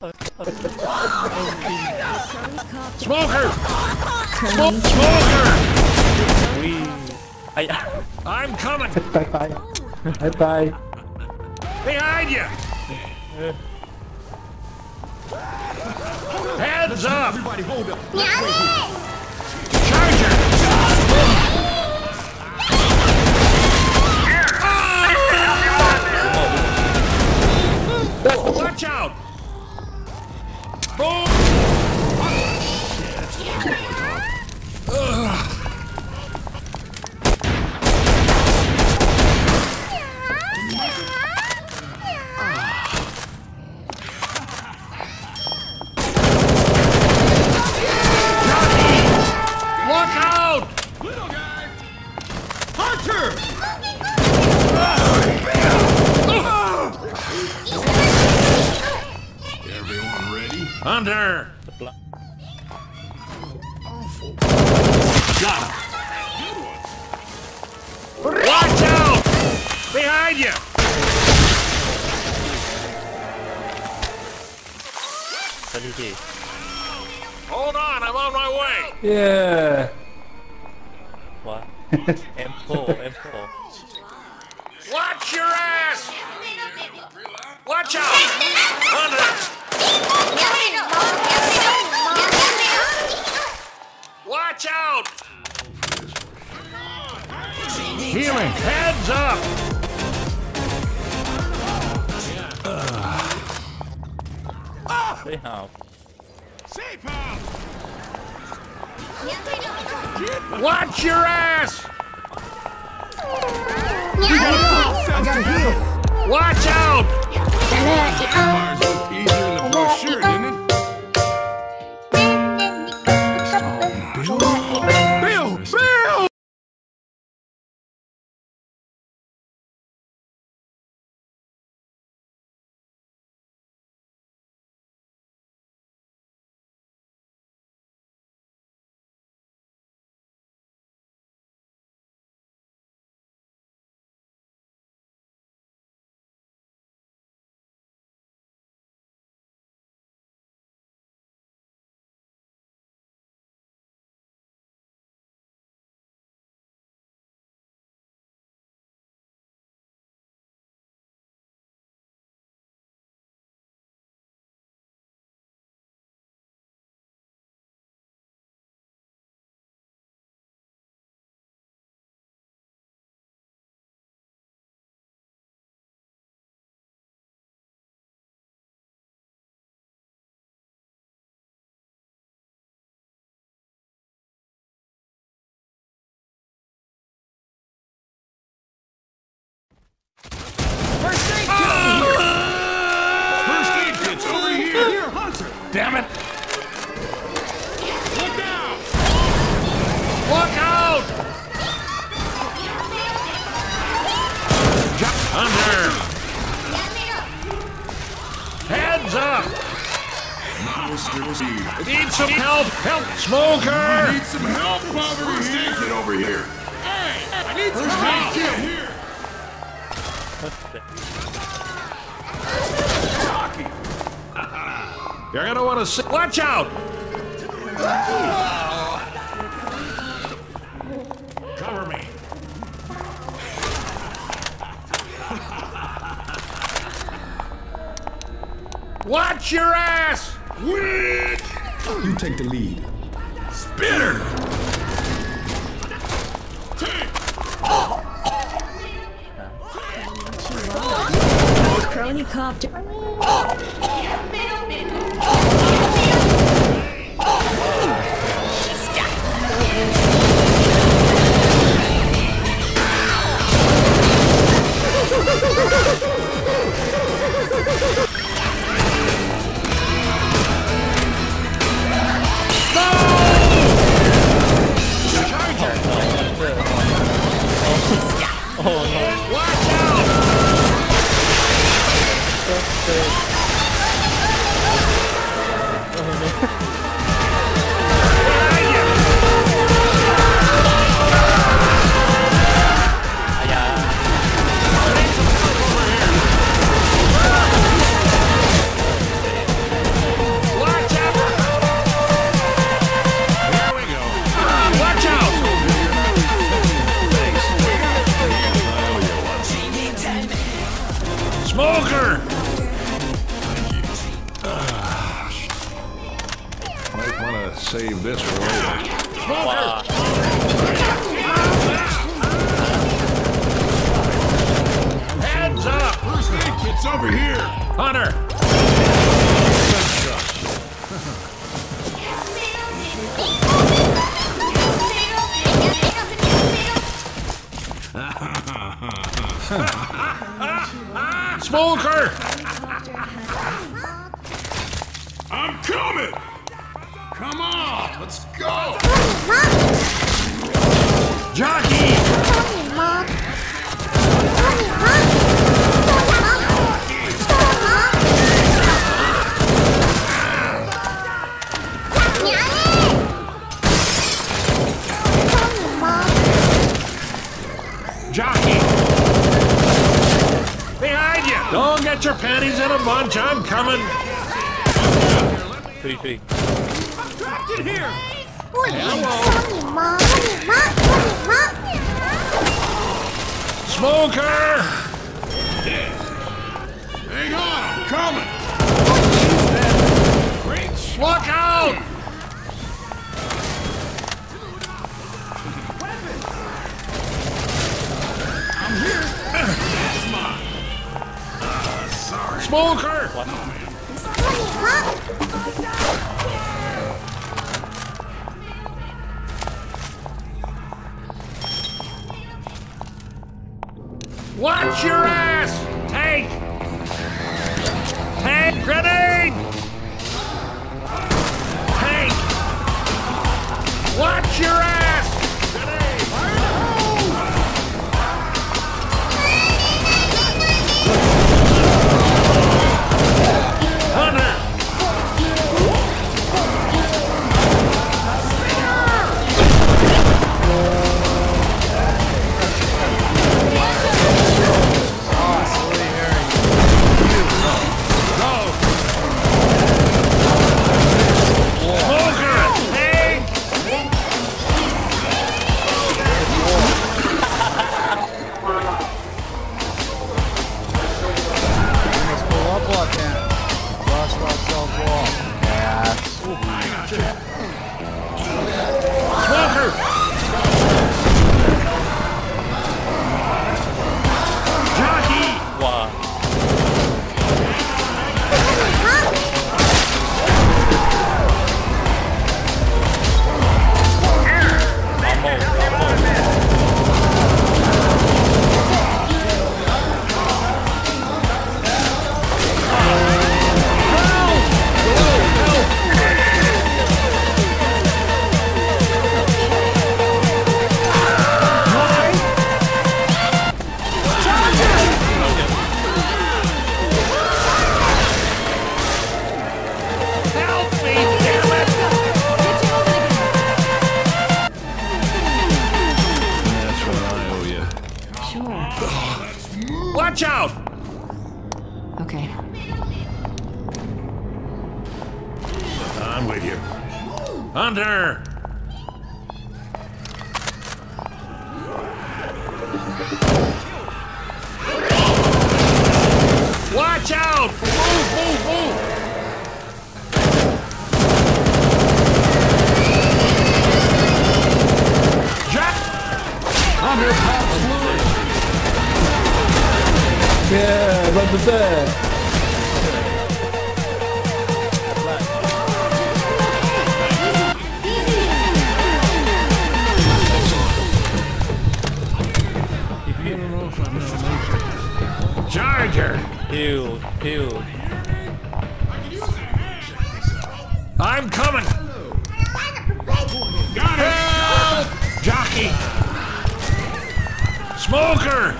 Smoker! Smoker! We... I... I'm coming! bye bye. bye bye. Behind you! Heads up! Everybody hold up! Ah! Watch out! Boom! Look Everyone ready? Hunter! Got him! Watch out! Behind you! Quality. Hold on, I'm on my way! เย้ What? M4, M4. Watch your ass! Watch out! Hunter! Watch out! Healing! Heads up! They have. Safe house! Watch your ass! Watch out! Need some help! Help, smoker! Need some help over First here! First kit over here! Hey! I need some help! Kit here! You're gonna want to see. Watch out! Cover me. Watch your ass! Witch! You take the lead. Spitter! Crony copter. Oh no. Watch out! save this for later. Smoker! I'm with you. Hunter! Watch out! Move, move, move! Yeah, right there. Heal, heal. I'm coming! Got it! Help! Jockey! Smoker!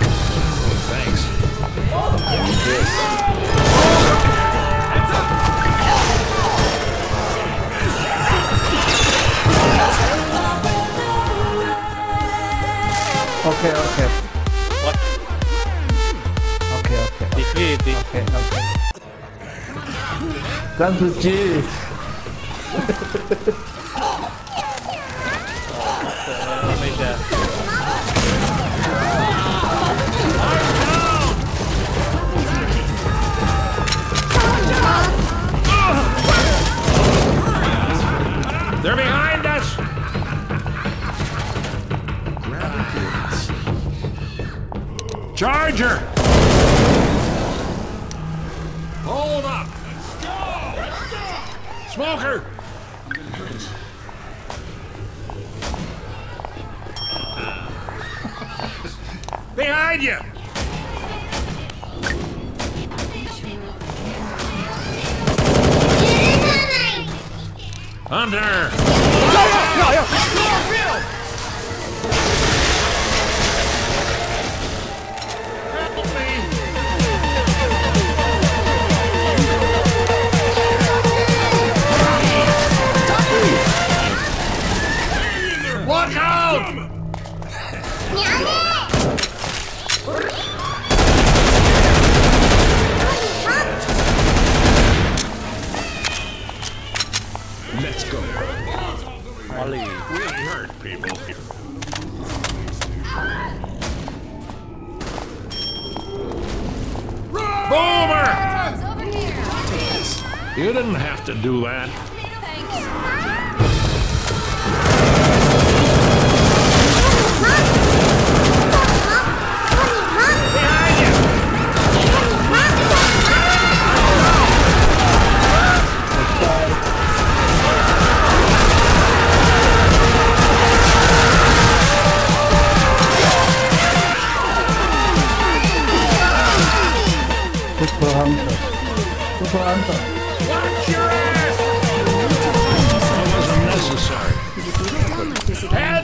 oh, thanks. Oh, Okay, okay. Guns with juice. They're behind us! Charger!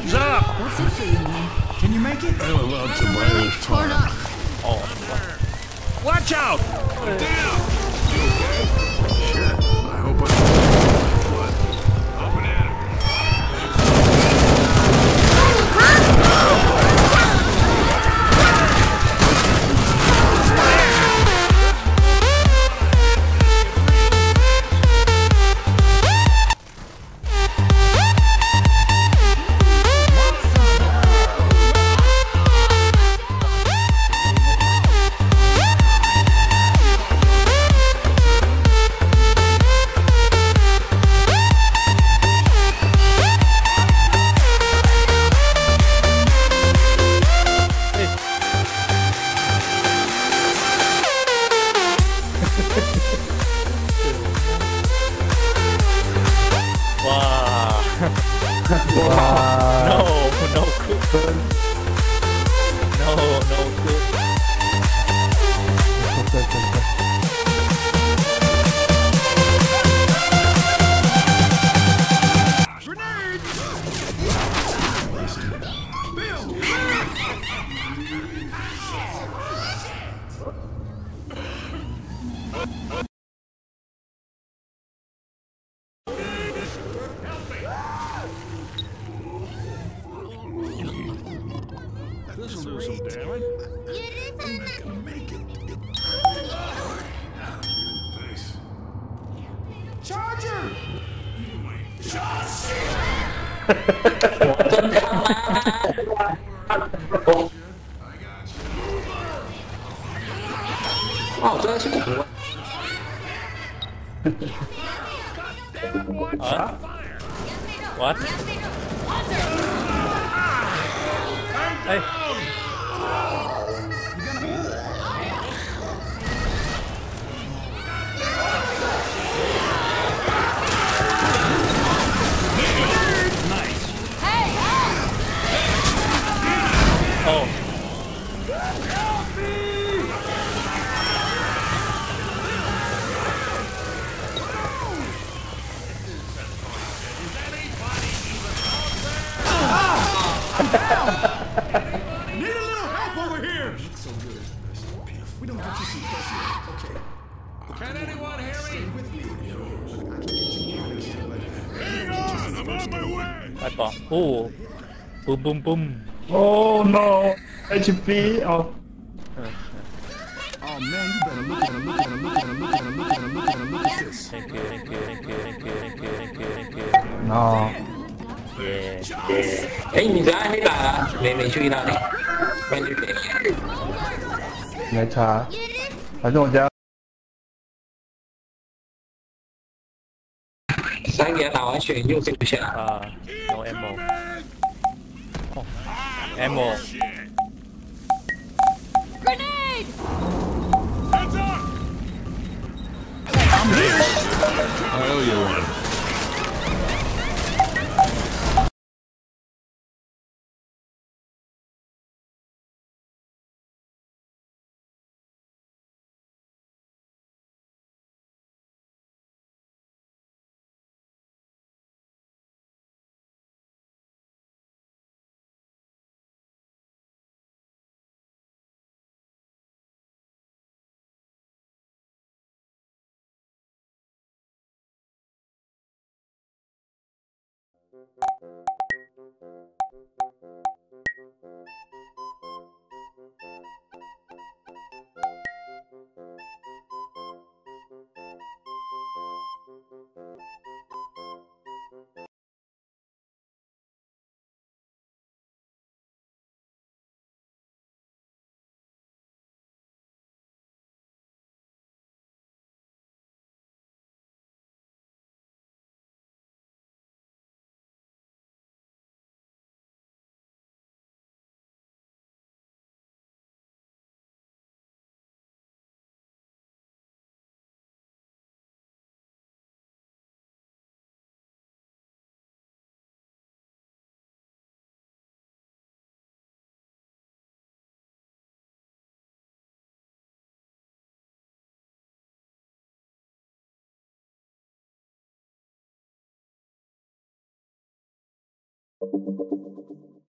Heads up! What's it for you, man? Can you make it? I'm about to buy this Torn up. Oh, Watch out! Down. boom boom boom oh no hp oh Oh man, you better mind, better mind, better mind, better mind, better mind, better mind, better mind this. Thank you, thank you, thank you, thank you, thank you, thank you, thank you. No. Yeah, yeah. Hey, you guys, hey, guys. Let me show you now. Thank you, thank you. Nice try. How's it going, Jack? Thank you, I'll show you. You'll see you soon. Ah, no ammo. Ah. Ammo Grenade! Heads up! I owe you one. Thank you. 30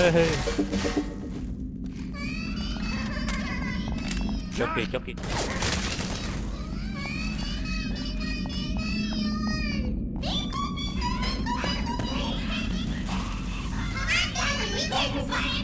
Hey, hey. Jockey, jockey. Stay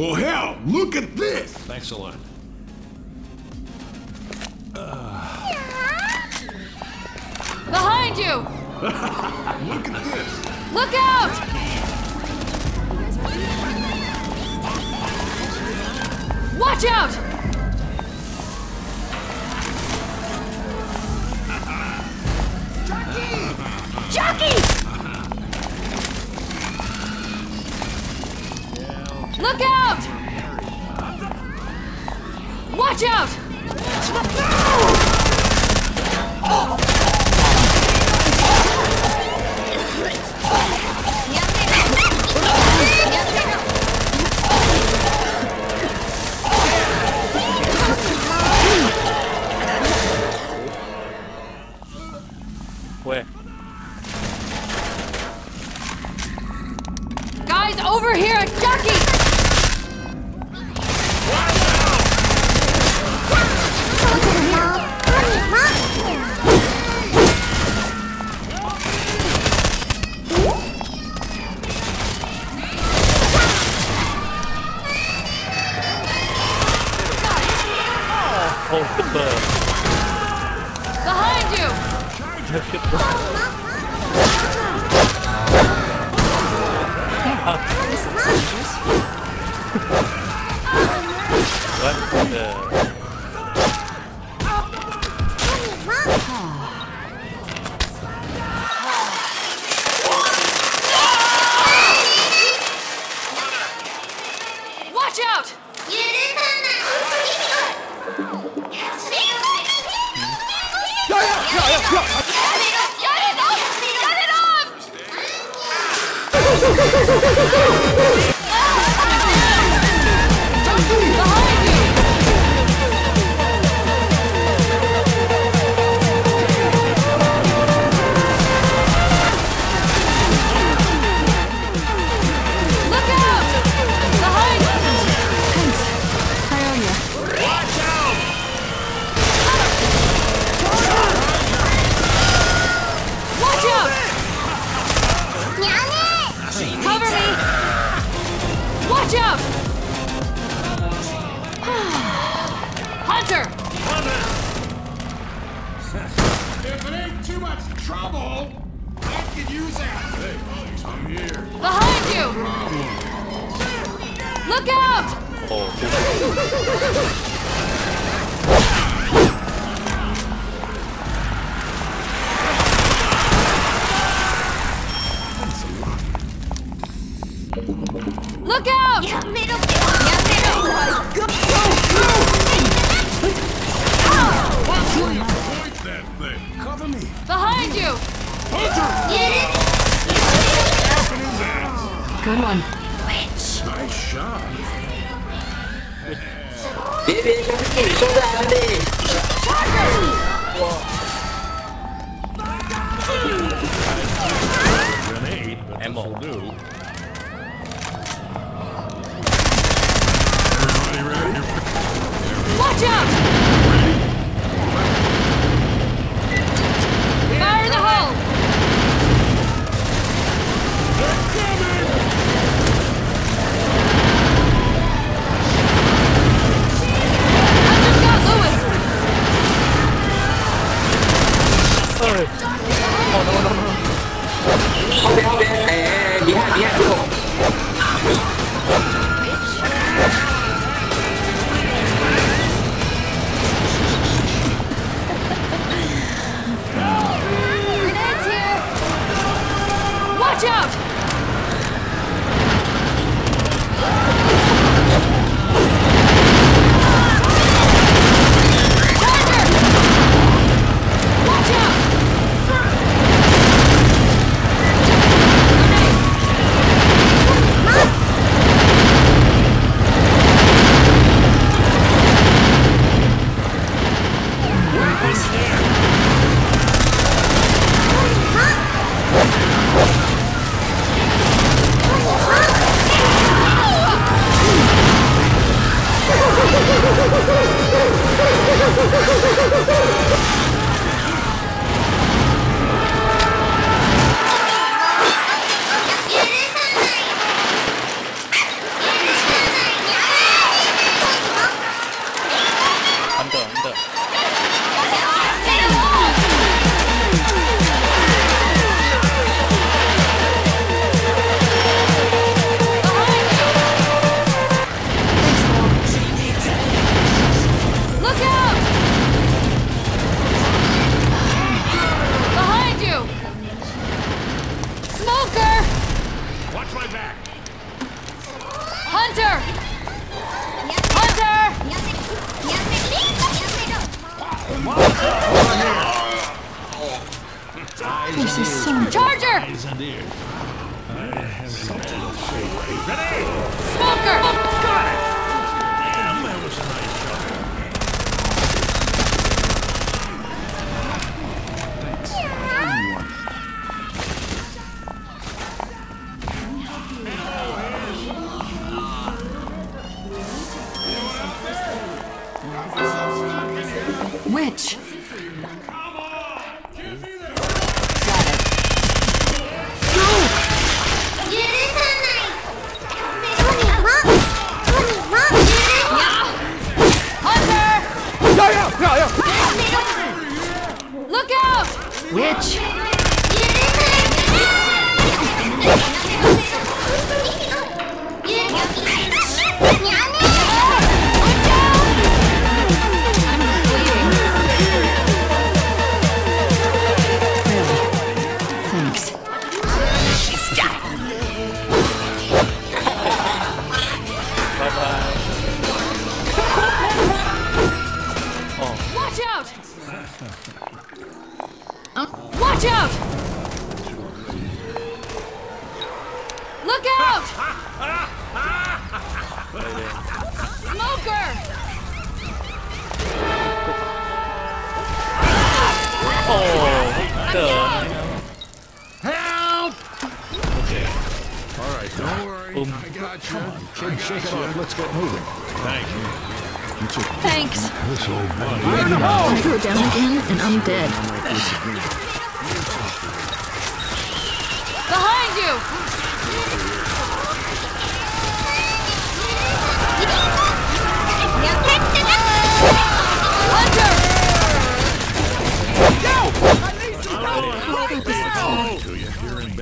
Well, hell, look at this! Thanks a lot. Uh. Behind you! look at this! Look out! Watch out! Jackie! Look out! Watch out!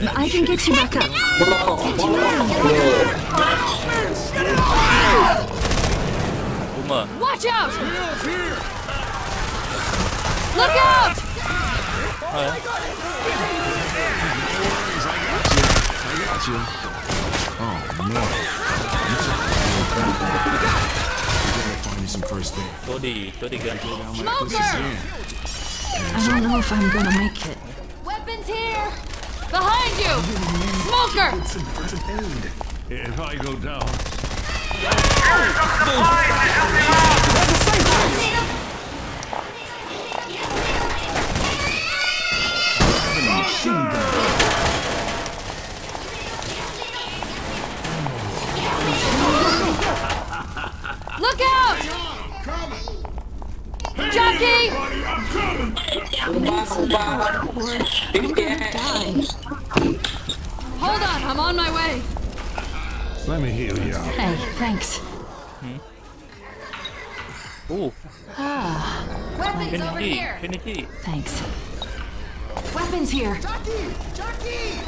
I can get you back up. Uma. Watch out! Look out! Oh, no. some first aid. Smoker! I don't know if I'm gonna make it. Weapons here! Behind you! Smoker! If I go down, Look out! Jockey! I'm. Hold on, I'm on my way. Let me heal you. Hey, thanks. Hmm? Ooh. Ah. Weapons Finicky, over here. Finicky. Thanks. Weapons here. Jockey! Jockey!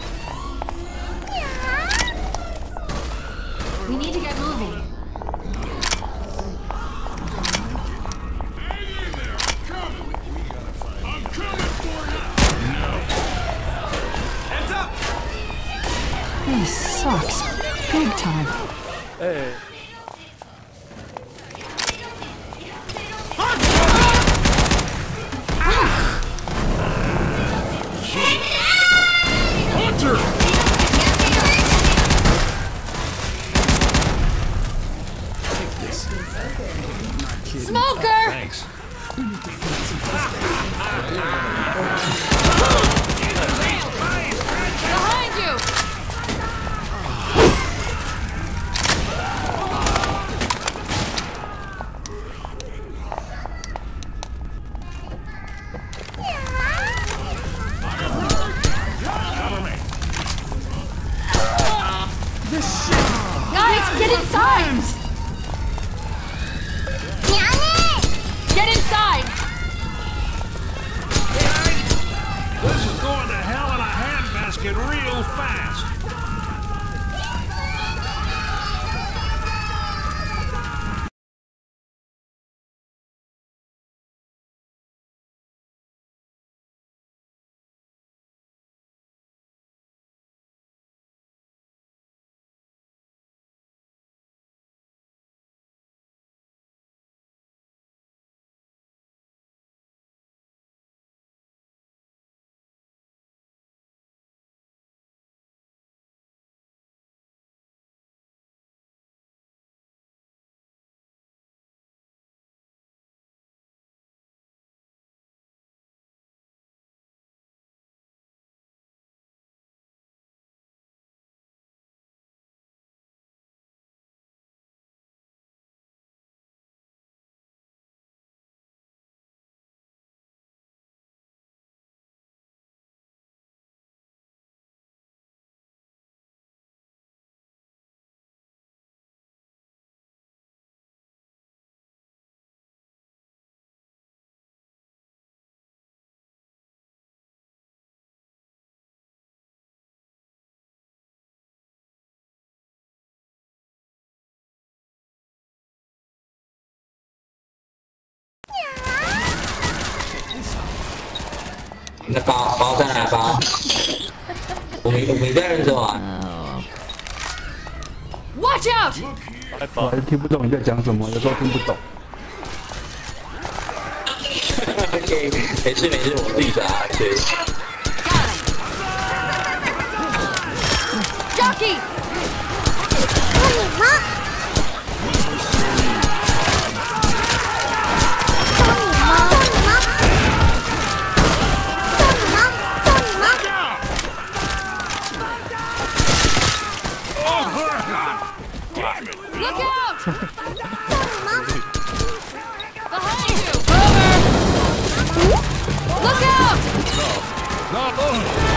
Yeah. We need to get moving. Sucks. Big time. เ那包包在哪？包我没，我没在。那座啊，watch out。我听不懂你在讲什么，有时候听不懂。没事没事，我自己下来。OK，Jockey，你吗？Oh!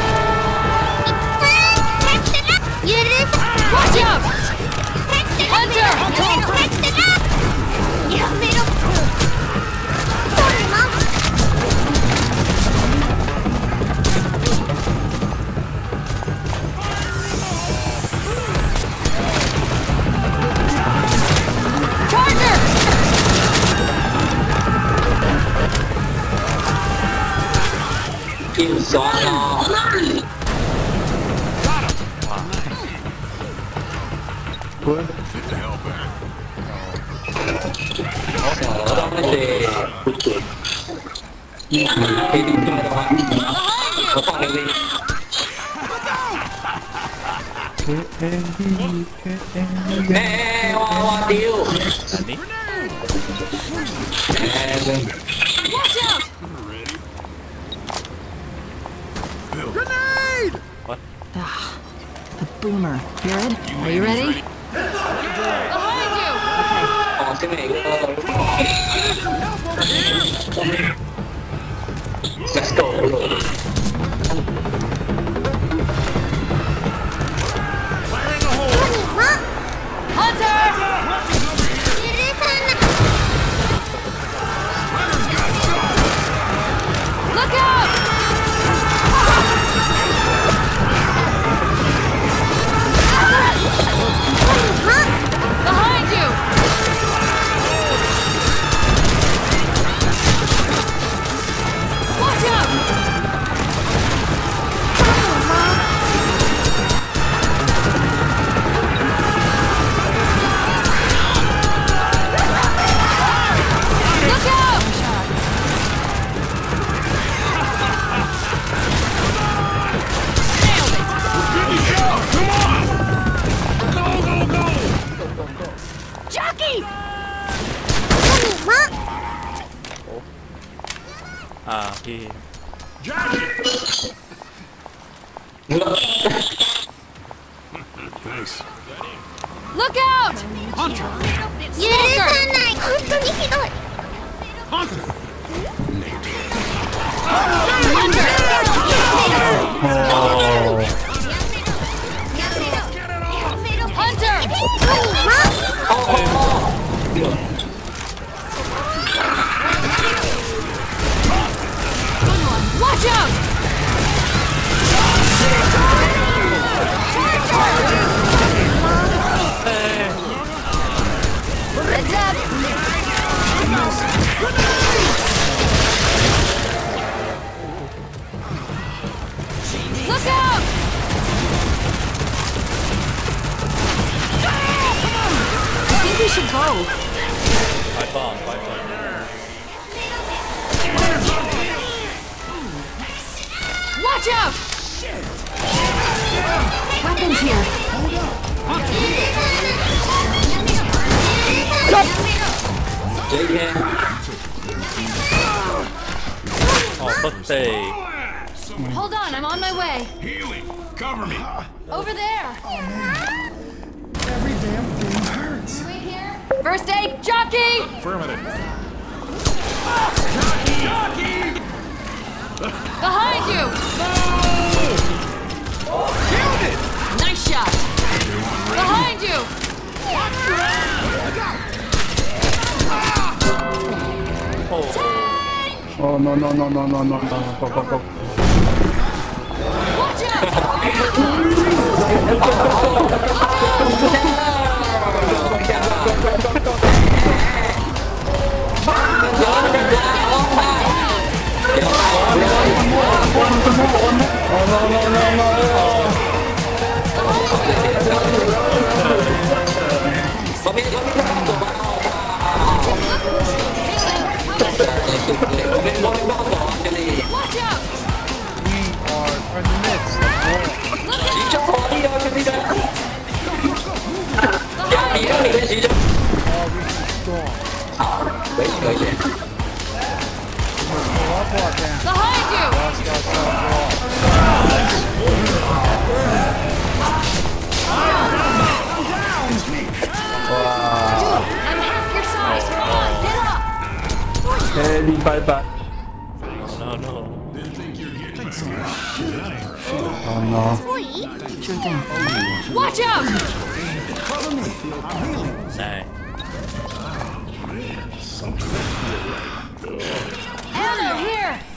Insano. Sarà da te. Tutto. Che di cara. Lo fare lì. Che è lì, che è lì. Eh, oh, addio. Anni?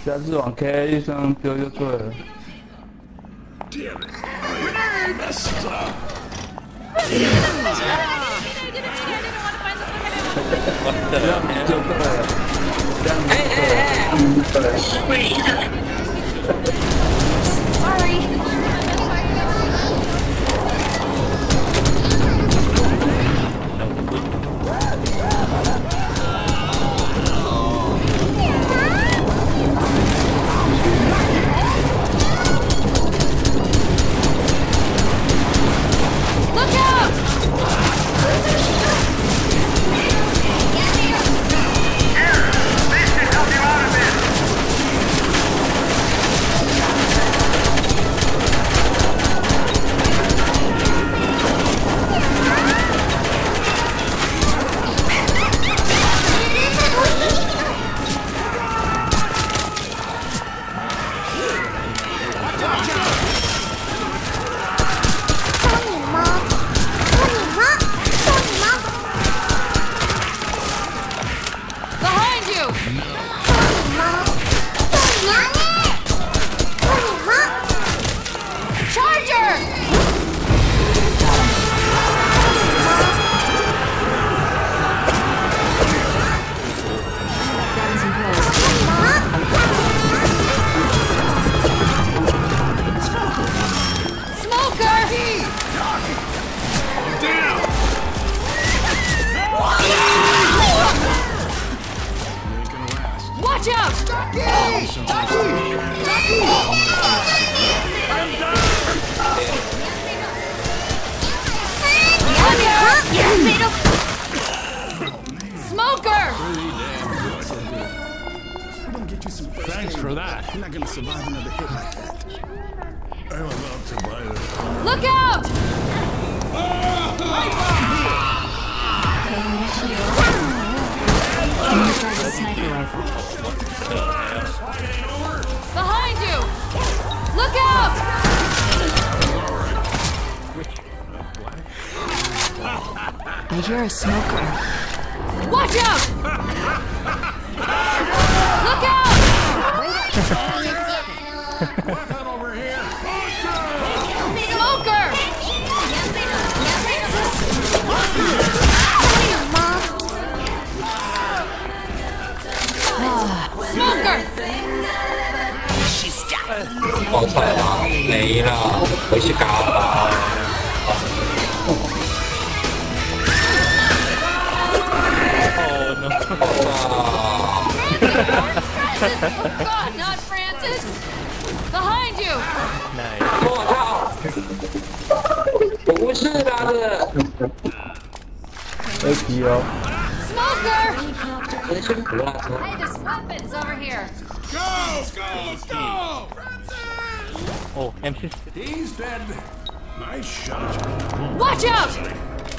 下次往开一声，不要过来。哎哎哎！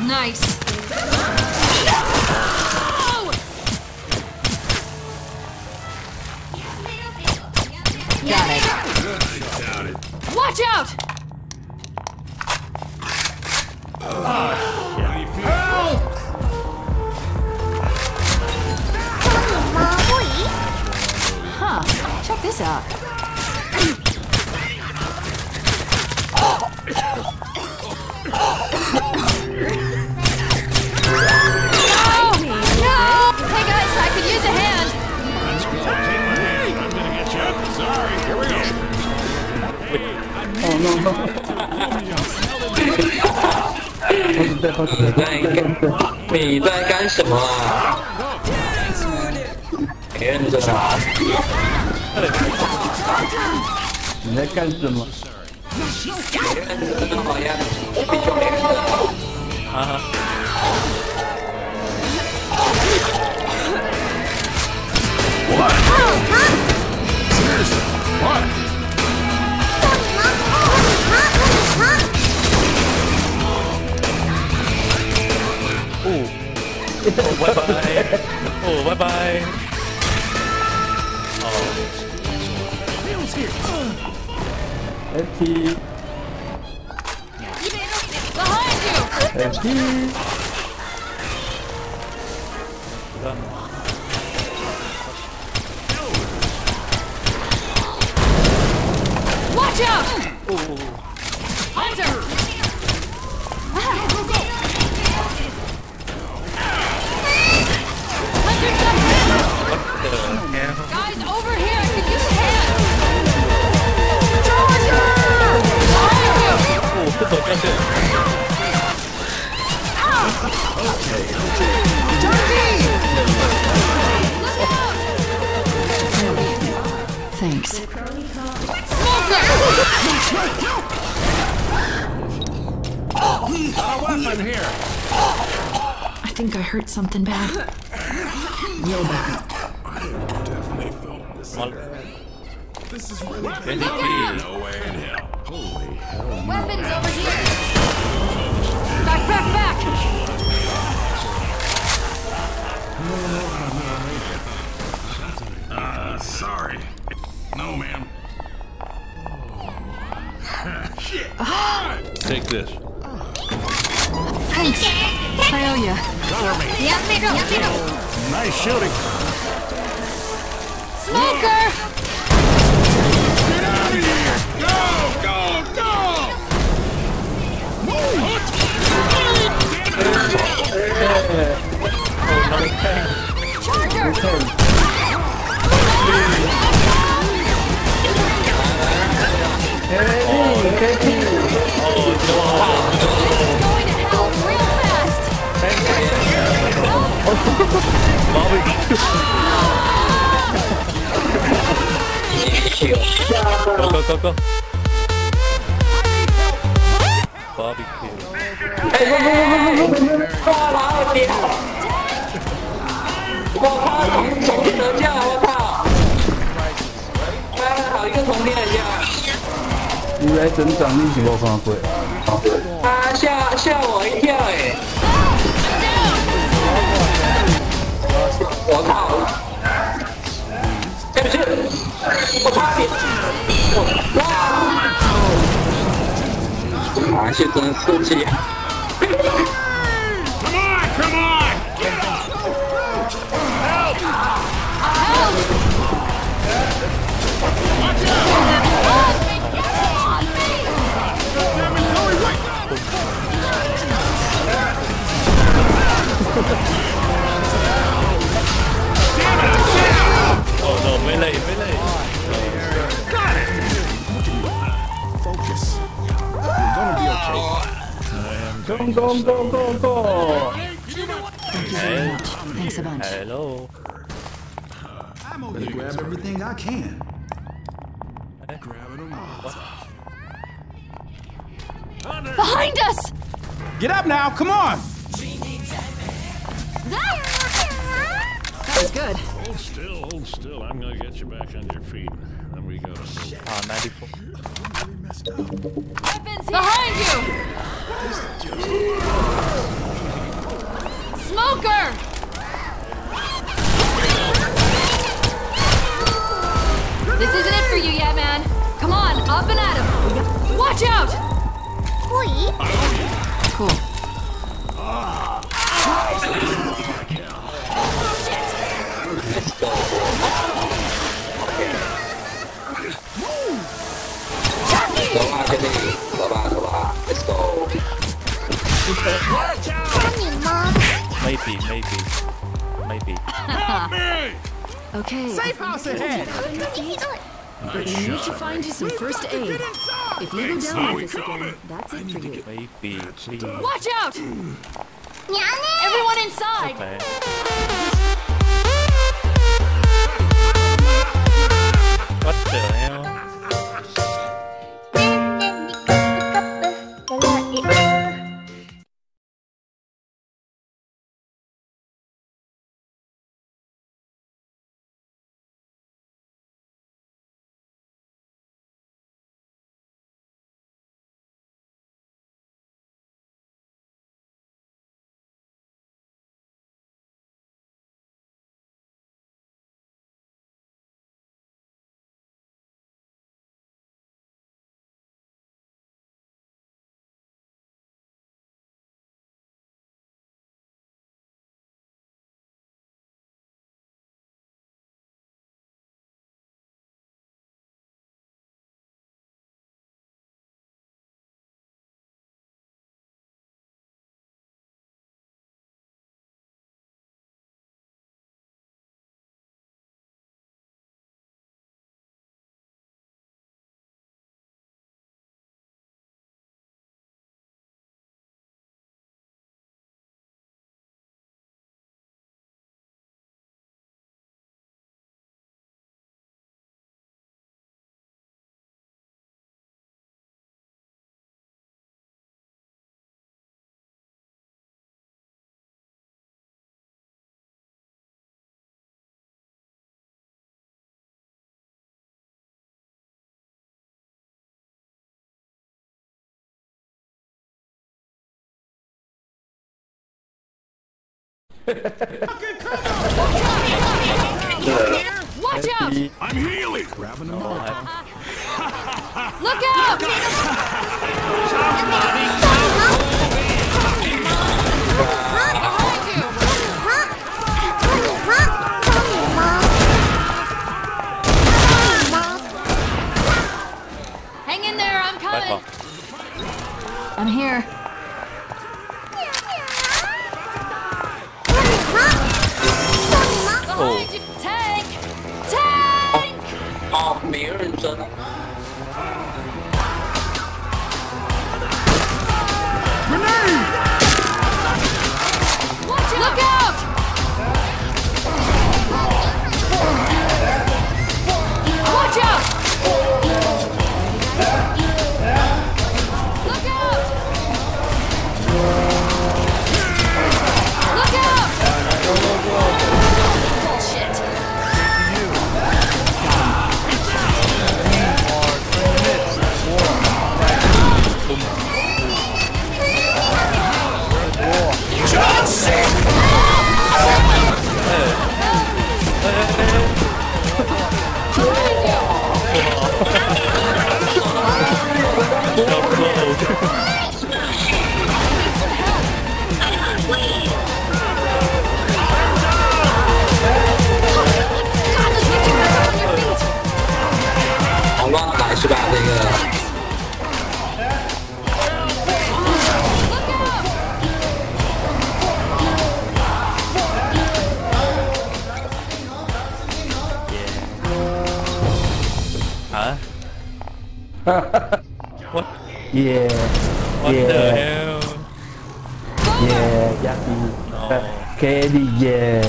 Nice. Got it. Watch out! Huh, check this out. Here we go. 你在干什么啊？没认真啊！你在干什么？没认真好像比较没认真。哈哈，哦，拜 Ooh. Oh, bye bye. oh, bye bye. Oh. here. Empty. Behind you. Empty. Done. Watch out! Ooh. A weapon here. I think I hurt something bad. Real bad. Definitely felt this. This is really bad. No way in hell. Holy hell. Weapons over here! Back, back, back! Uh, sorry. No, ma'am. Take this. Thanks. I owe ya. Cover me. Nice shooting. Smoker! Get out of here. This again, that's it for you. Maybe, please. Watch out! Everyone inside! Okay. Watch out! I'm healing! Grabbing them Oh, Look out! Hang in there, I'm coming! I'm here. 别人真的 What? Yeah, What Yeah. the hell? yeah, Jockey. No. Uh, Katie, yeah,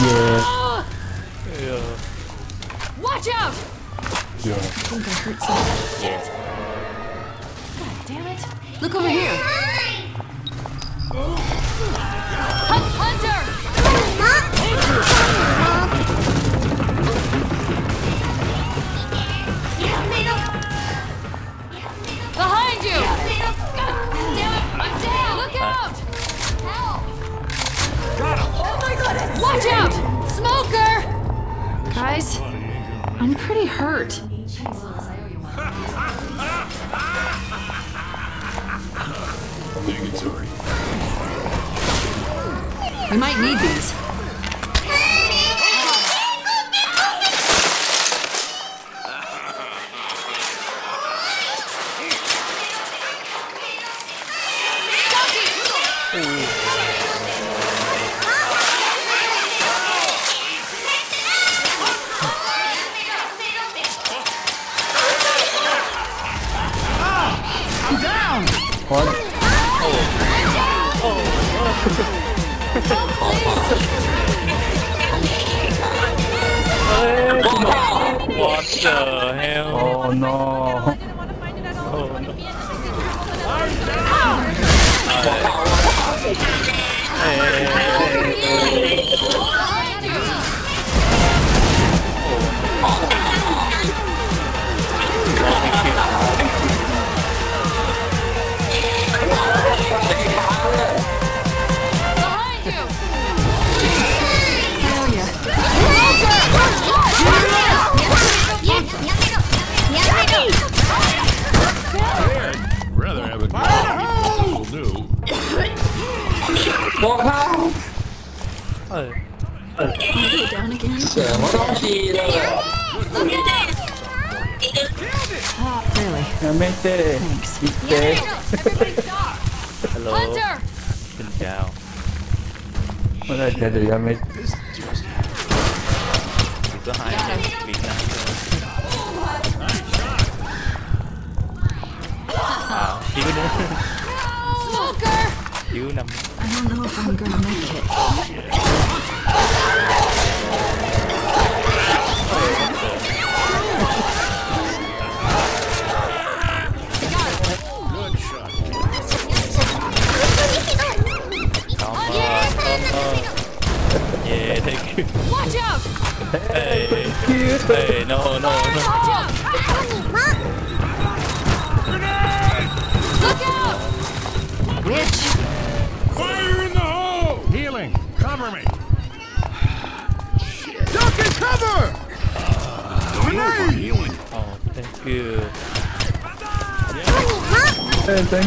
yeah, Oh, Yeah. watch out! yeah. I think I hurt something. Yeah. God damn it! Look over here. Hunt Hunter! Behind Guys, I'm pretty hurt. We might need these.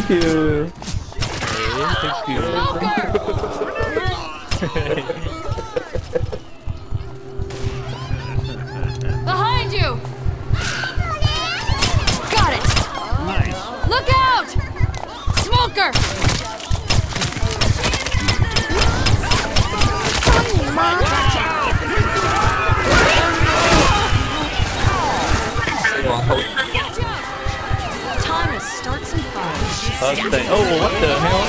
Thank you. oh, well, what the hell?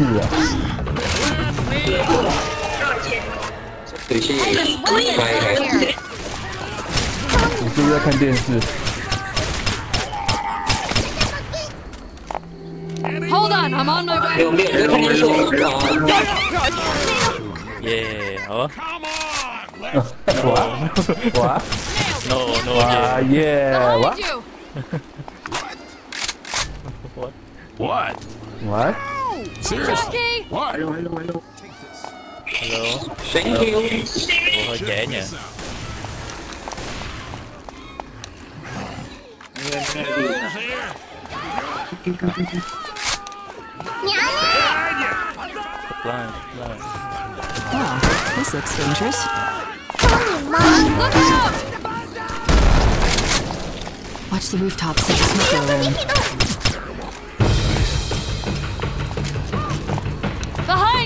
次啊！对戏，我是不是在看电视？Hold on，I'm on my way。没有没有，耶，好啊！！No no 耶、yeah. yeah,！What？What？What？What？What? What? Seriously? Jockey! What? Hello, hello, hello. Hello. Thank you. Oh, kayaknya. Blind, blind. Wow, this looks dangerous. Mom, look out! Watch the rooftops.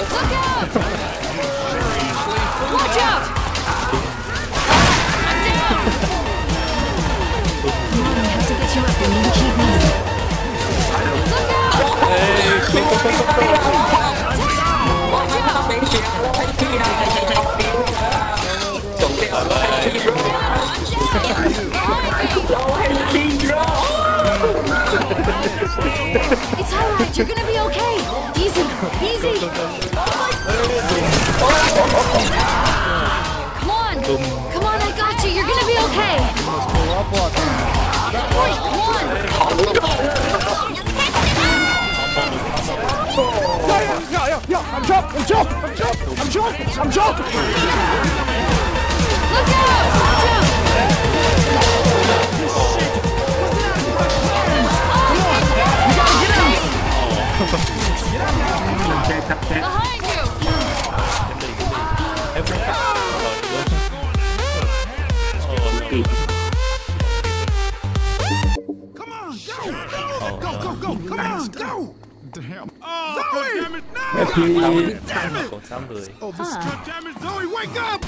Watch out! It's alright, you're gonna be Easy, easy. Come on, come on, I got you. You're gonna be okay. I'm chopped. I'm chopped. I'm chopped. I'm. I'm. Look out! Unbelievable. Oh, this huh. is Zoey, wake up!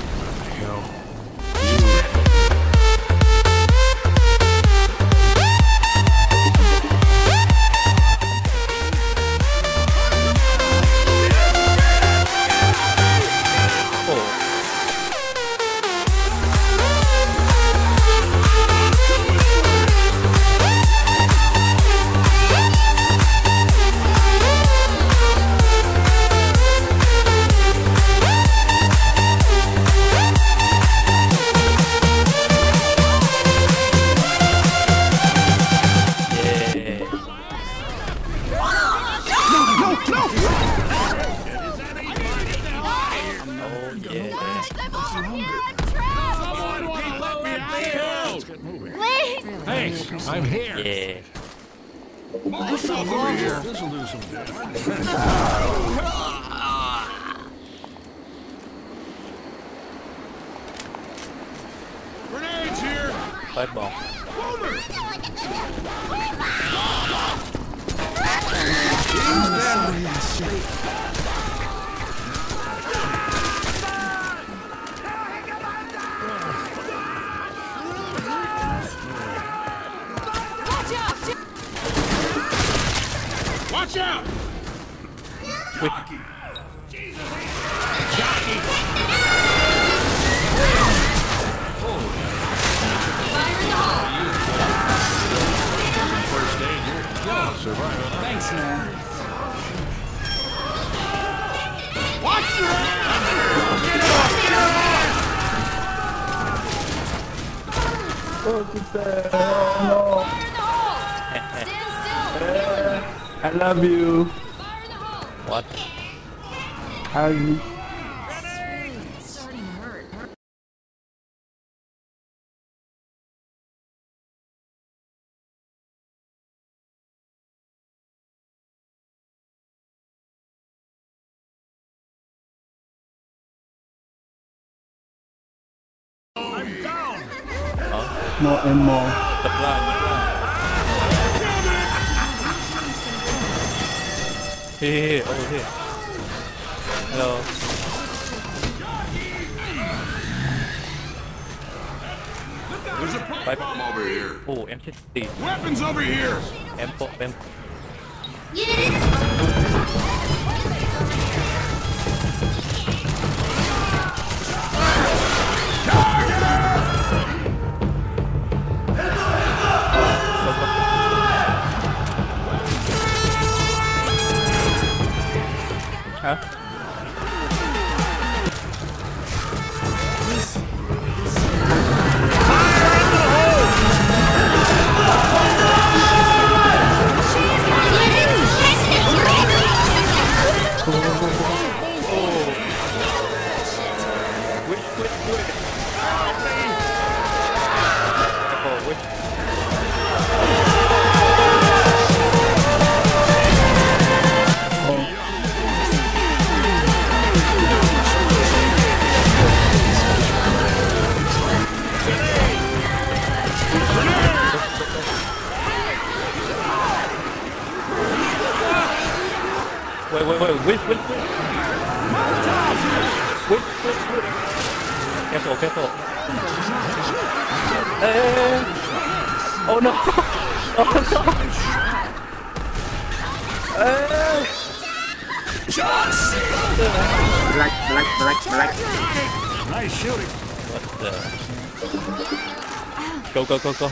Go, go, go.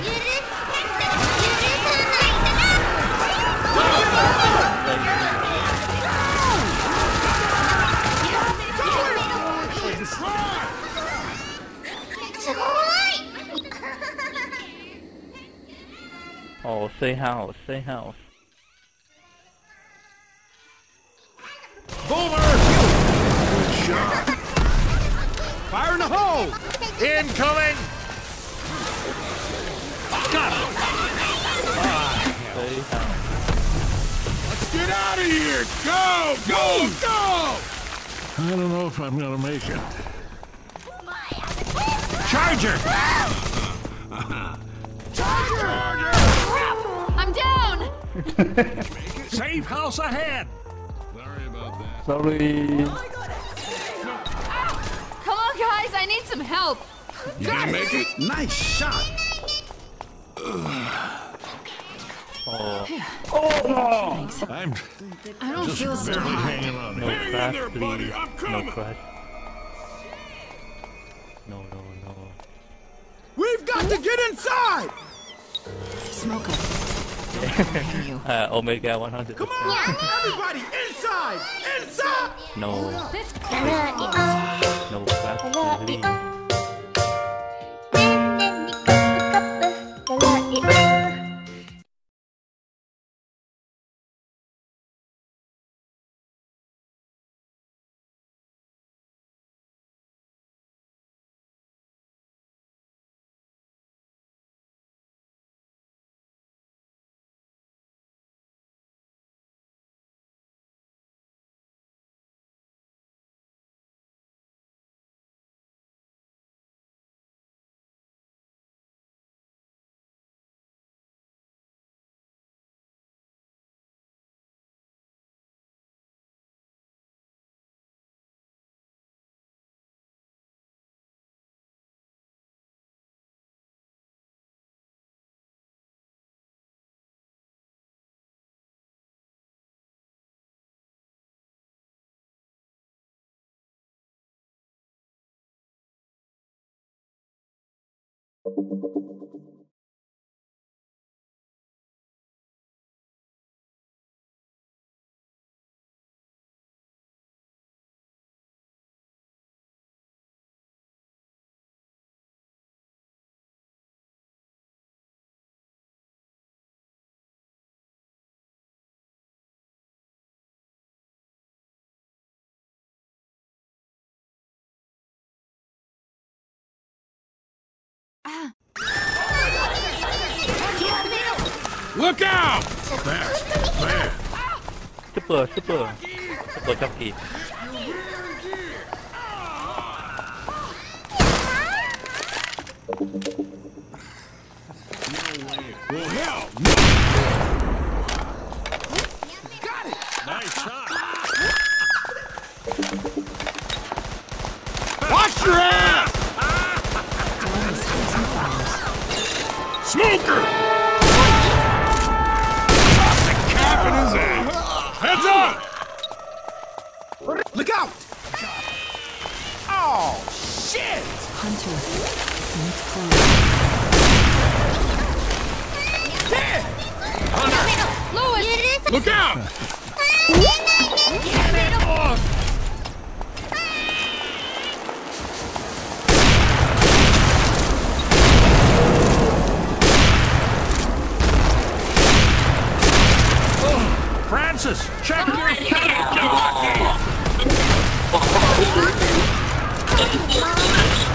Oh, say house, say house. Safe house ahead! Sorry about that. Sorry. Come on, guys, I need some help. You gonna make it? Nice shot. Oh, I'm I don't feel so barely hot. hanging on. no Hang in crash, there, buddy. please. I'm No coming. crash. uh, Omega 100. Come on, everybody, inside, inside. No. No. No. Look out! Fast, fast. Super, super. Super jockey. Well, hell, no! Got it! Nice shot. Watch your ass! Smoker! the Cap in his ass. Heads up! Look out! Oh, shit! Hunter. It's close. Louis! Look out! Check your Mm.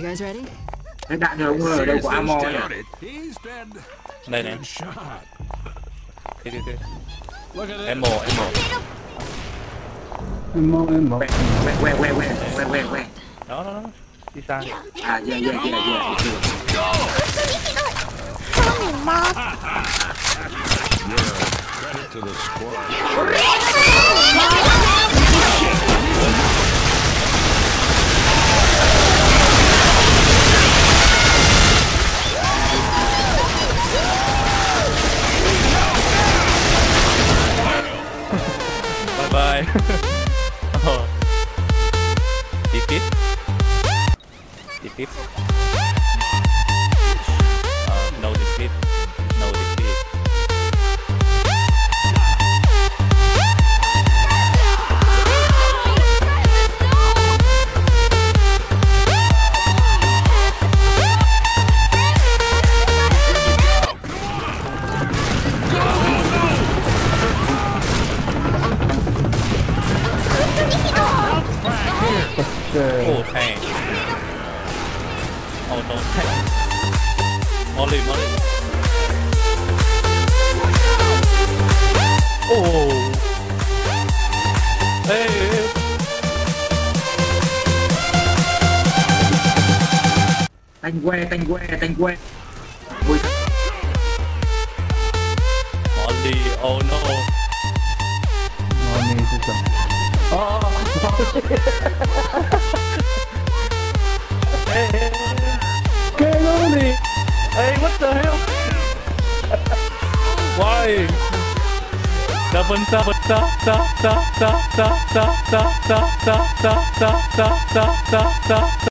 You guys ready? Thế đạn thì ông ở đâu có ammo nhỉ? Đây này. Thế thế thế. Ammo, ammo. Ammo, ammo. Quẹt, quẹt, quẹt, quẹt, quẹt, quẹt, quẹt. Đó, đó, đó. Đi sang. À, yeah, yeah, yeah, yeah. Go! Không bị mất. Yeah, credit to the squad. tengo tengo Molly, oh no. No, nee. Oh, Molly. hey, hey. What the hell? Why? Da bunta bunta da da da da da da da da da da da da da da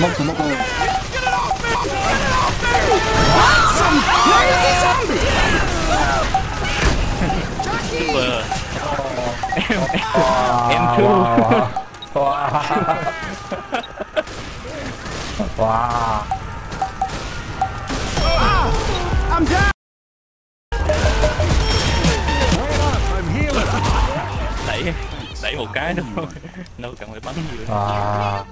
Smoke, smoke, smoke. Some crazy zombie! super Em M2 Wow. I'm down! Wait up, I'm healing. đẩy đẩy một cái đâu đâu cần phải bắn gì nữa.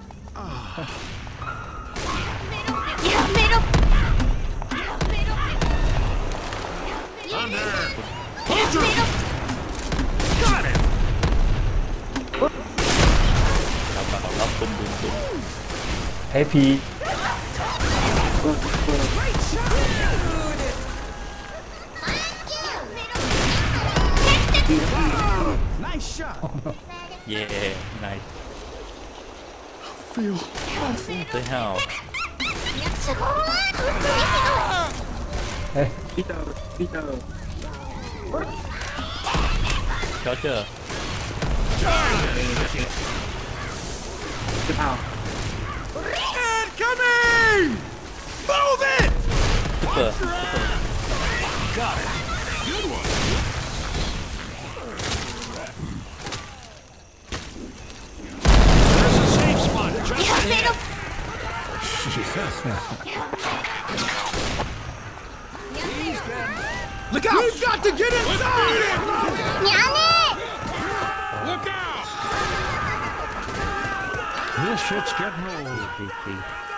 Happy. Nice shot. yeah nice Feel tới hào Peter Peter chó chưa coming! Move it! Got it. Good one. There's a safe spot just yeah, middle. Look out! We've got to get inside! Look out! This shit's getting old, BP.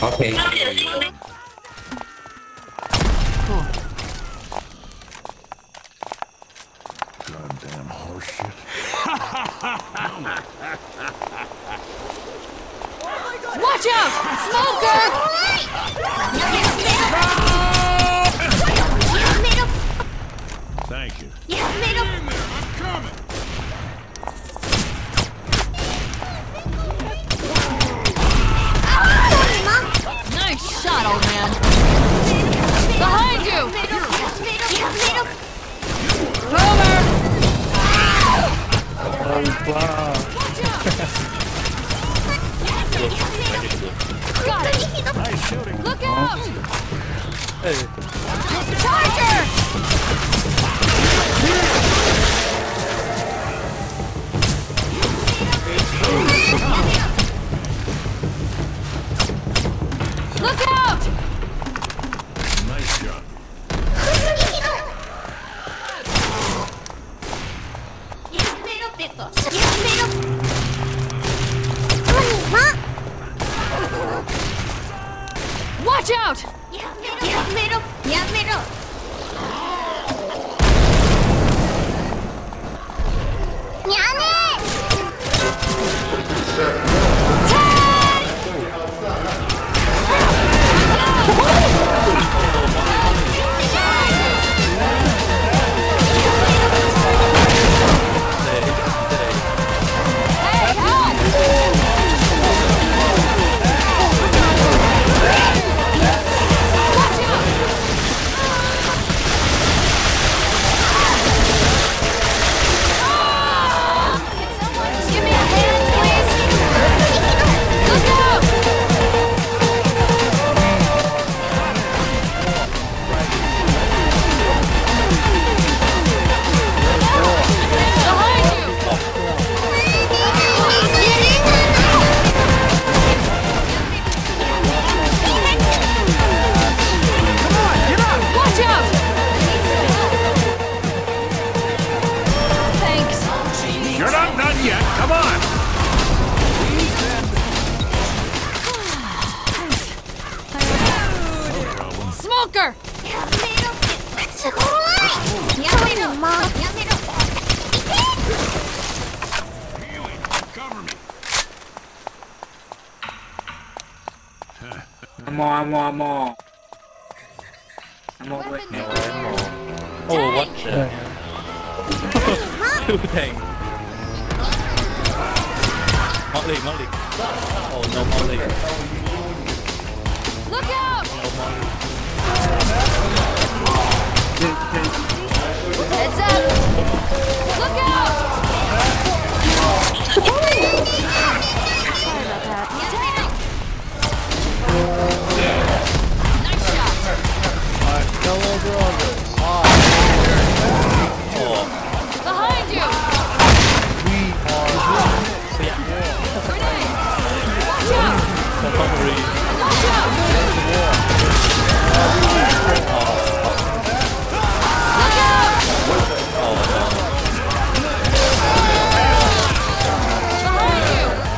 Behind you! OK，Cool. Goddamn horseshit. Watch out! Smoker!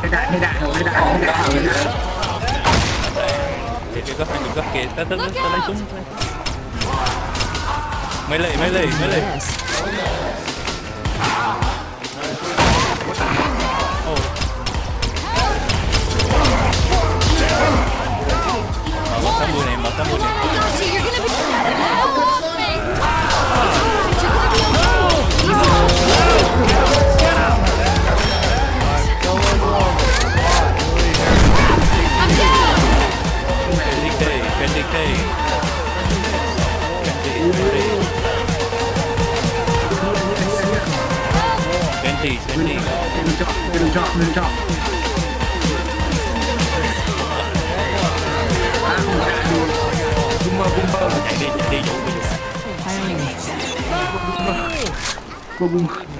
ไม่ได้ไม่ได้ไม่ได้ไม่ได้ไม่ได้ thì cái có hai người có kìa ta ta ta ta lấy súng mấy lì mấy lì mấy lì Ồ. Mở một tám mươi này, mở tám mươi này. Bendy, Bendy. Get him top, get him top, get him top. Bumba, bumba. Đi, đi, đi, đi. Bumba, bumba.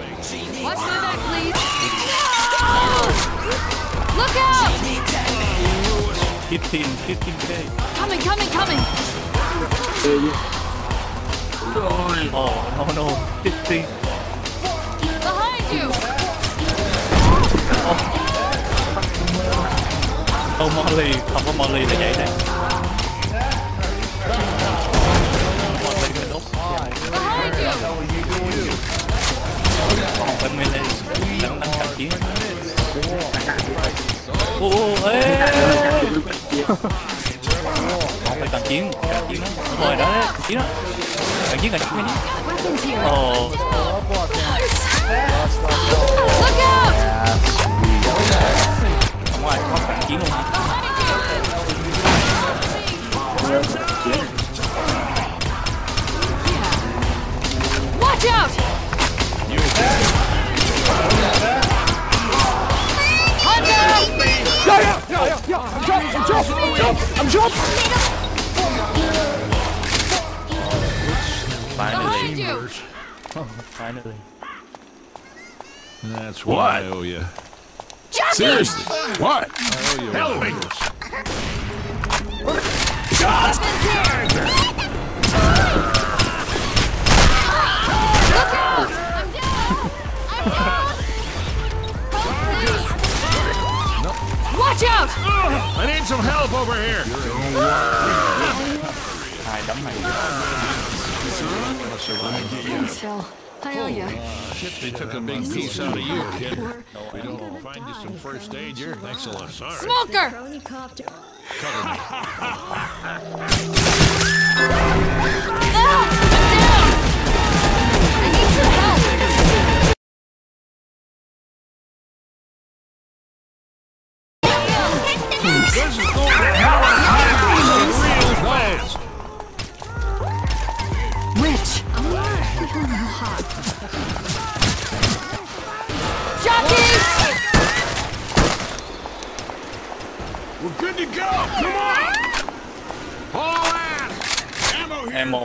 15, 15k. Coming, coming, coming. Oh, no, no. 15. Behind you. Oh. Không Molly, không có Molly là vậy nè. Behind you. Không phải Molly, đang đang cạnh chiến ô ô ê một phải toàn chiến toàn chiến đó thôi đó đấy chiến đó toàn chiến toàn chiến ồ ngoài có toàn chiến luôn hả Watch out! You Yeah, yeah, yeah, yeah. I'm jumped, I'm jumped, I'm jumped, I'm jumped. Finally, finally. That's what I owe you. Jockey! Seriously. What? I owe you. Help me. Weapons some help over here. Hai đấm này. So, I owe you. They took a big piece out of you, kid. We don't find you some first aid. You're excellent. Sorry. Smoker! Cover me. Ah!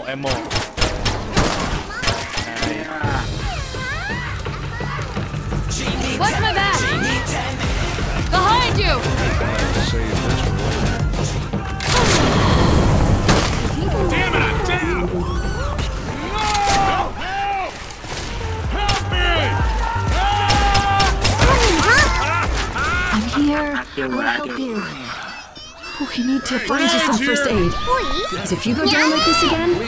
Ammo here. Ammo, ammo. What's my back? Behind you! Save this for later. Damn it, I'm down. No! Help! Help me! I'm here. I'll help you. Oh, you need to find you some first aid. Because if you go down like this again,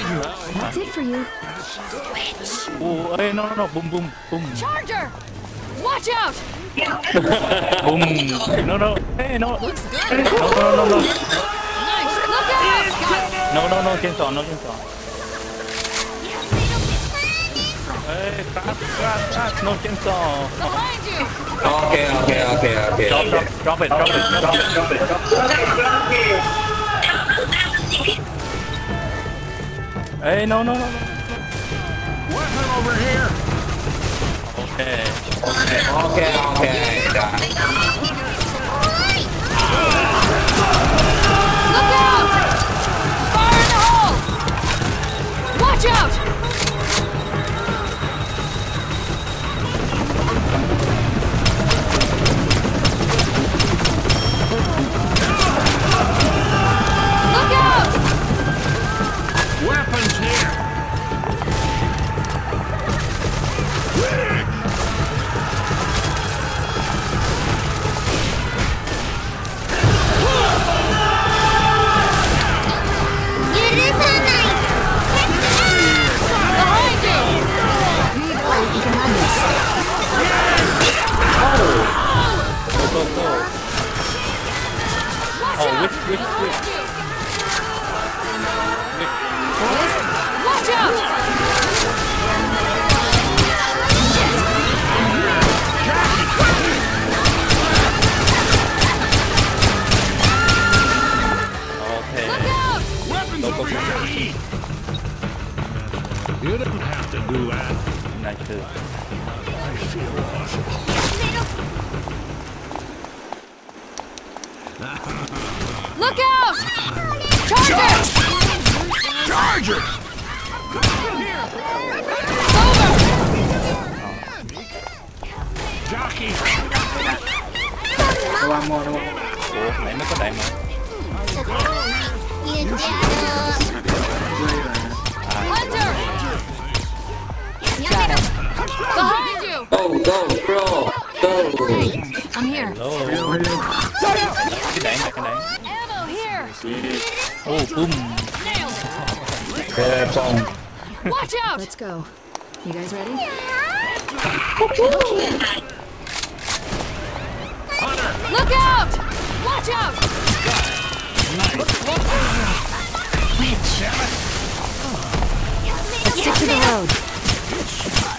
that's it for you. Switch! Oh, hey, no, no, no. Boom, boom, boom. Charger! Watch out! boom. No, no. Hey, no. Looks good. Eh, no, no, no, no. Nice! Look out! Got No, no, no. Chainsaw, no chainsaw. Hey, crap, crap, crap. No you! Okay, okay, okay, okay. Drop, drop, drop it, drop it, drop it, drop it. Hey, no, no, no, no. Weapon over here. Okay. Okay, okay. Done. Look out! Fire in the hole! Watch out! Out! which, which, which? Watch out! Okay. Look out! Weapons Go, go, over You didn't have to do that. Nice. I feel awesome. Look out! Charger! Charger! Over! Jockey! One more, one more. Ủa, nãy mới có đạn mà. Hunter! Behind you! Go, go, bro. Go. I'm here. Hello. Cái đạn, cái đạn. Ammo here! Oh, boom. Nailed! Yeah, bomb. Watch out! Let's go. You guys ready? Look out! Watch out! Let's stick to the road.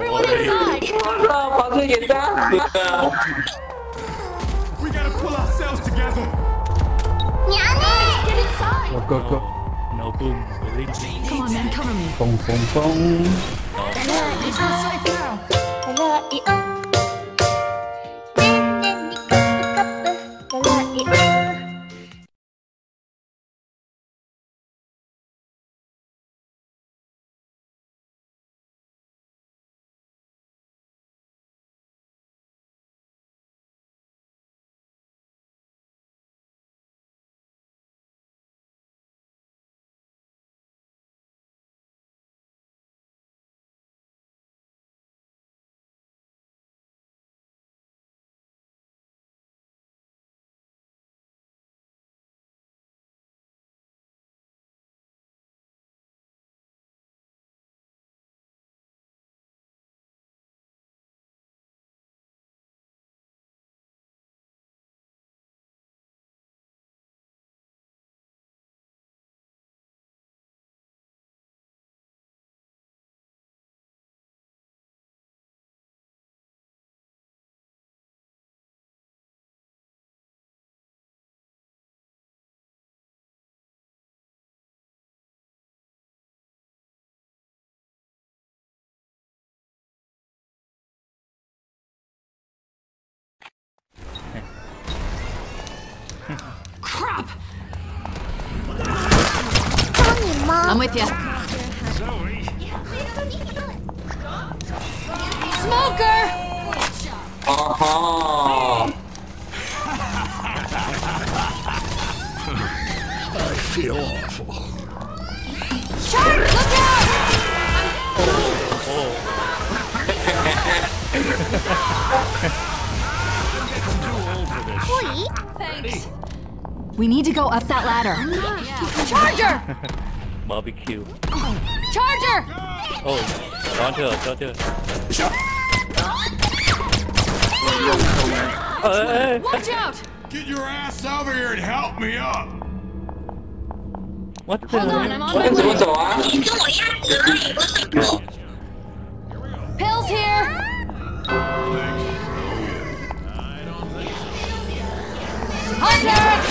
Everyone inside! I'll down! We gotta pull ourselves together! Nyane! Get inside! Go, go, go. No, boom. Come on, man, cover me. Boom, boom, boom. I'm with you. Smoker! Uh-huh. 哦吼！I feel awful. Shark! Look out! Thanks. We need to go up that ladder. Charger! barbecue. Charger! Oh, down to her, down to her. Uh, Watch out! Get your ass over here and help me up! What the? Hold on, I'm on my way. Pills here! Hunter!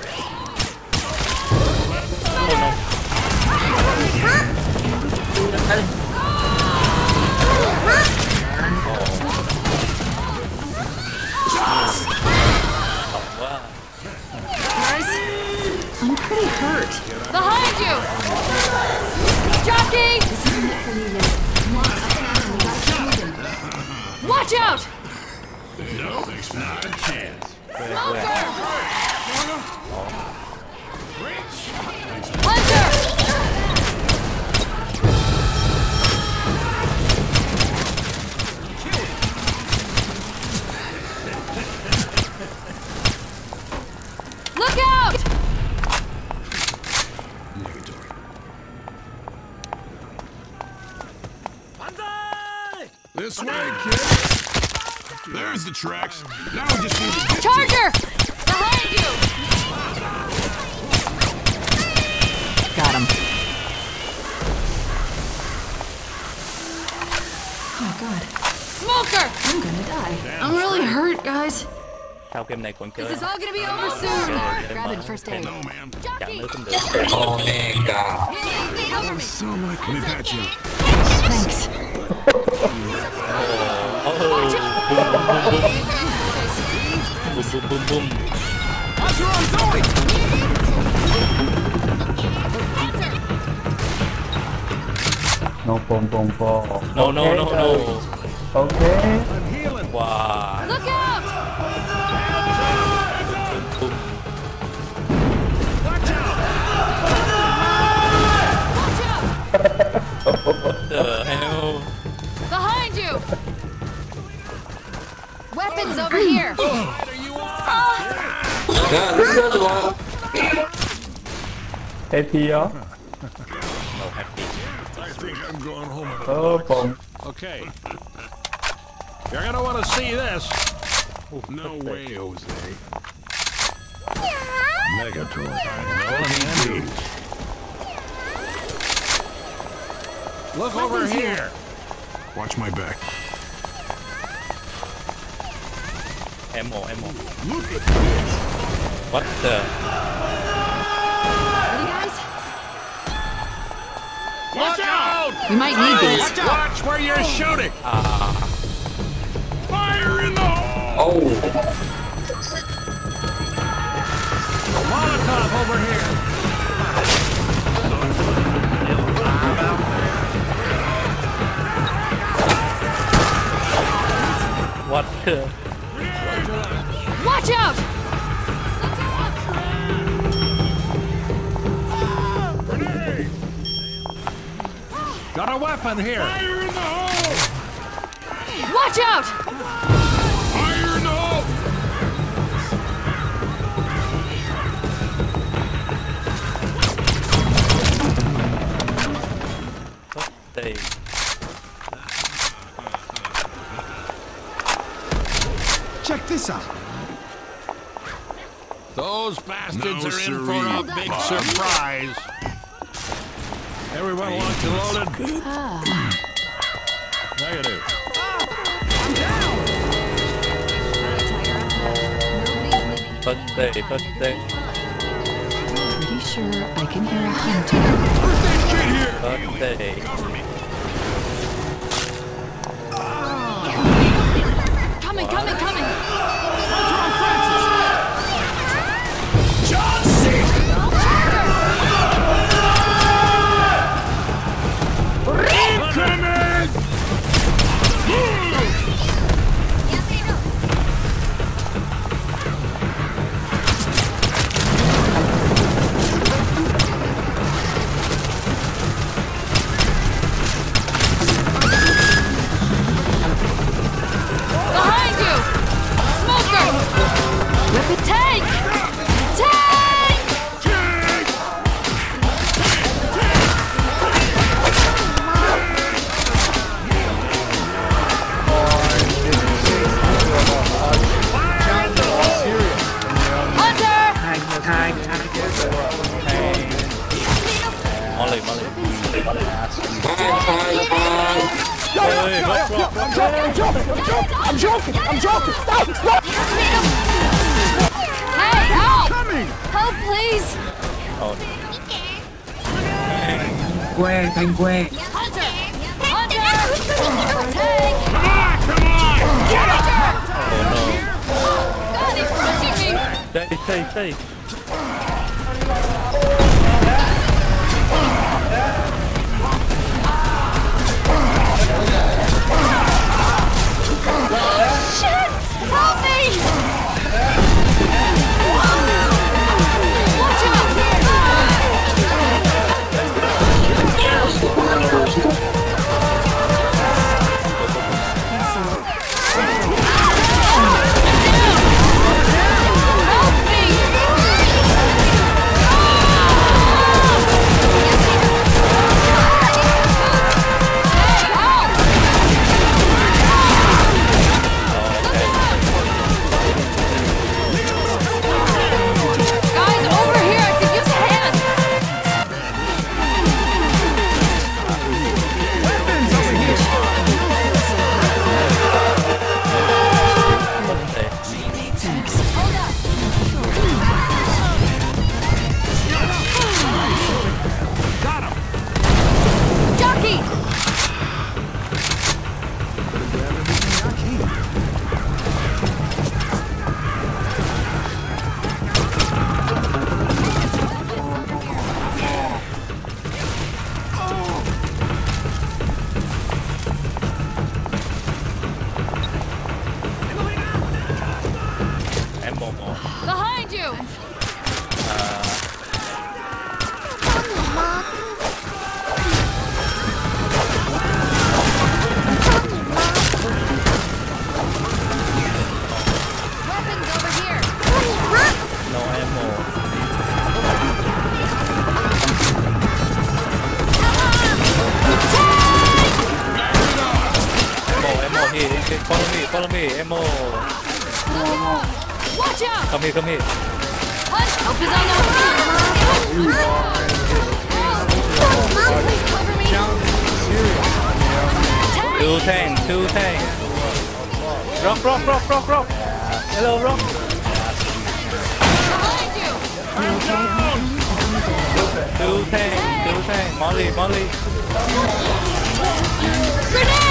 I'm pretty hurt. Behind you! Watch out! No, not a chance. Smoker! Hunter! There's the tracks. Now we just need to get to Charger! Behind you! Got him. Oh god, Smoker! I'm gonna die. I'm really hurt, guys. Sao game này còn chơi This is all gonna be over Chơi soon! game Grab mà it first aid. No, ma'am. Chẳng Jockey! nữa cũng được Omega. Cover me! So much. Let me patch you. Thanks. Oh. Oh, boom boom boom boom boom boom boom No pom pom pom. No no no no Okay. Wow Look out! over here. oh. Yeah, this is another one. Happy, y'all. Oh, bomb. Okay. You're gonna want to see this. Oh, no way, Jose. Megatron. Yeah. Look over here. Watch my back. Ammo ammo Look at this. What the Ready, guys? Watch out! We might need these. Watch where you're oh. shooting. Ah. Fire in the hole! 어우, Molotov over here. What the Watch out! Got a weapon here. Fire in the hole! Watch out! Those bastards No are in for a big Bob. surprise. Everyone locked and loaded? Negative. Birthday birthday Pretty sure I can hear a hunter. birthday Coming, 玫瑰 here, follow me follow me một Watch out! come here come here! Help is on! Please cover me! two tank two tank rock rock rock rock rock hello rock Behind you! two tank two tank Molly Molly Grenade!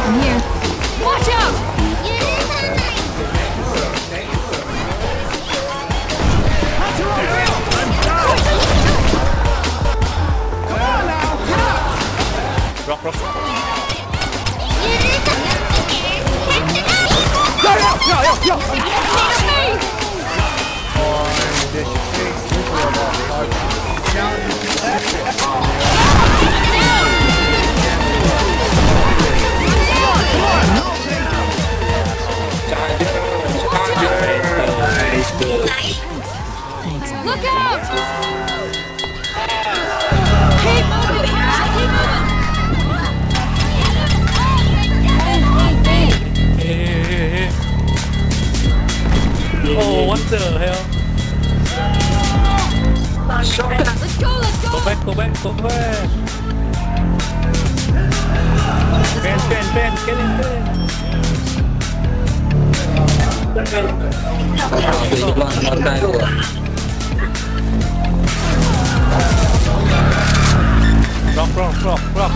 Watch out! rock rock Look out! Oh, what the hell? Let's go, let's Go go! back, go back, go back. Ben, Ben, Ben, get in there. Rock, rock, rock, rock, rock.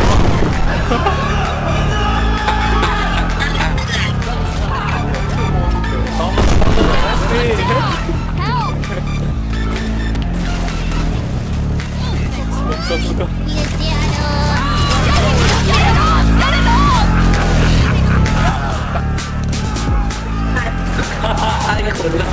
Thomas, Thomas, hey, hey. Help! Go, go, go. Get 太狠了！